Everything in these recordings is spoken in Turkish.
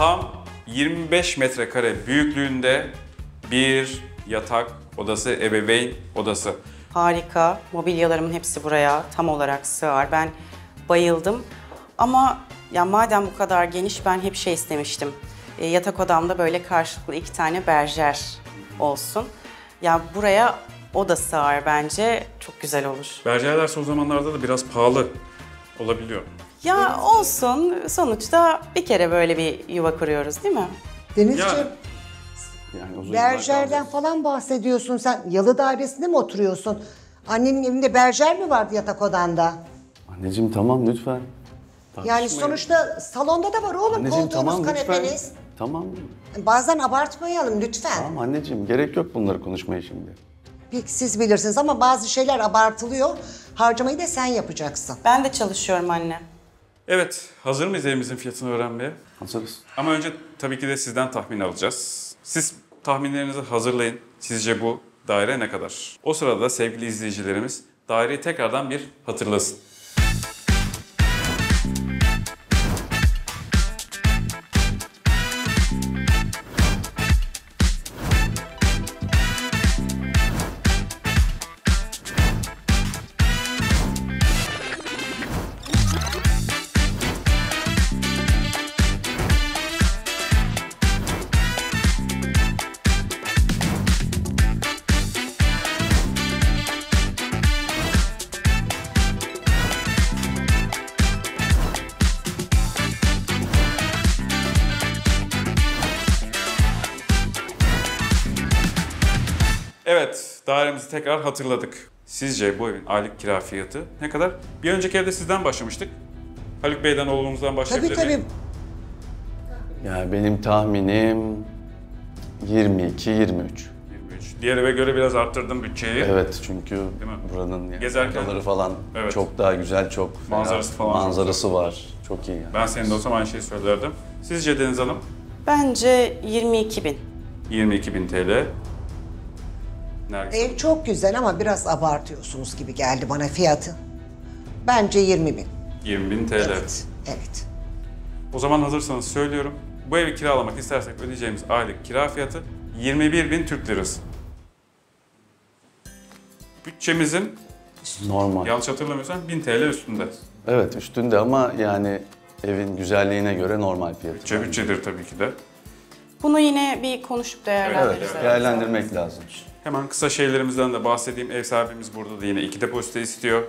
tam 25 metrekare büyüklüğünde bir yatak odası, ebeveyn odası. Harika. Mobilyalarımın hepsi buraya tam olarak sığar. Ben bayıldım. Ama ya madem bu kadar geniş ben hep şey istemiştim. E, yatak odamda böyle karşılıklı iki tane berjer olsun. Ya buraya o da sığar bence. Çok güzel olur. Bercerler son zamanlarda da biraz pahalı olabiliyor. Ya olsun. Sonuçta bir kere böyle bir yuva kuruyoruz değil mi? Denizciğim, Yani. Yani uzun yıllar berjerden kaldı. falan bahsediyorsun sen. Yalı dairesinde mi oturuyorsun? Annenin evinde berjer mi vardı yatak odanda? Anneciğim tamam lütfen. Yani Tartışmayın. sonuçta salonda da var oğlum Anneciğim koltuğunuz, tamam lütfen. kanepeniz. Tamam. Bazen abartmayalım lütfen. Tamam anneciğim gerek yok bunları konuşmaya şimdi. Peki siz bilirsiniz ama bazı şeyler abartılıyor. Harcamayı da sen yapacaksın. Ben de çalışıyorum anne. Evet, hazır mıyız evimizin fiyatını öğrenmeye? Hazırız. Ama önce tabii ki de sizden tahmin alacağız. Siz tahminlerinizi hazırlayın. Sizce bu daire ne kadar? O sırada da sevgili izleyicilerimiz daireyi tekrardan bir hatırlasın. Evet, dairemizi tekrar hatırladık. Sizce bu evin aylık kira fiyatı ne kadar? Bir önceki evde sizden başlamıştık. Haluk Bey'den oğlumuzdan Tabii başlayabilir tabii. miyim? Yani benim tahminim 22 23. 23. Diğer eve göre biraz arttırdım bütçeyi. Evet çünkü mi? buranın yani Gezerken- odaları falan Evet. çok daha güzel, çok ferah. Manzarası falan çok manzarası var. Çok iyi yani. Ben senin de olsam aynı şeyi söylerdim. Sizce Deniz Hanım? Bence 22 bin. 22.000 TL. Nergis Ev çok güzel ama biraz abartıyorsunuz gibi geldi bana fiyatı. Bence 20 bin. 20.000 TL. Evet, evet. O zaman hazırsanız söylüyorum. Bu evi kiralamak istersek ödeyeceğimiz aylık kira fiyatı 21.000 Türk Lirası. Bütçemizin Normal. yanlış hatırlamıyorsam 1000 TL üstünde. Evet üstünde ama yani evin güzelliğine göre normal fiyatı. Bütçe bütçedir tabii ki de. Bunu yine bir konuşup değerlendiririz. Evet, değerlendirmek lazım. Hemen kısa şeylerimizden de bahsedeyim. Ev sahibimiz burada da yine iki depozito istiyor.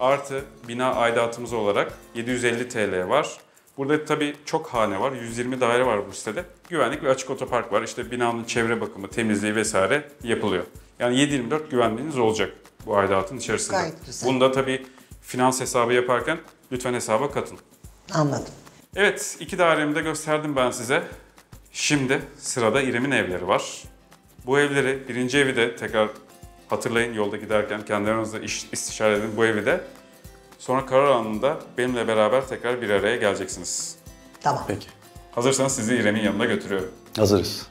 Artı bina aidatımız olarak 750 TL var. Burada tabii çok hane var. 120 daire var bu sitede. Güvenlik ve açık otopark var. İşte binanın çevre bakımı, temizliği vesaire yapılıyor. Yani 7-24 güvenliğiniz olacak bu aidatın içerisinde. Gayet güzel. Bunda tabii finans hesabı yaparken lütfen hesaba katın. Anladım. Evet, iki dairemi de gösterdim ben size. Şimdi sırada İrem'in evleri var. Bu evleri, birinci evi de tekrar hatırlayın yolda giderken kendi aranızda iş, istişare edin bu evi de. Sonra karar anında benimle beraber tekrar bir araya geleceksiniz. Tamam. Peki. Hazırsanız sizi İrem'in yanına götürüyorum. Hazırız.